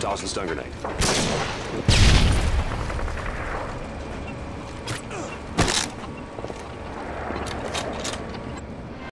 Dawson's stun grenade.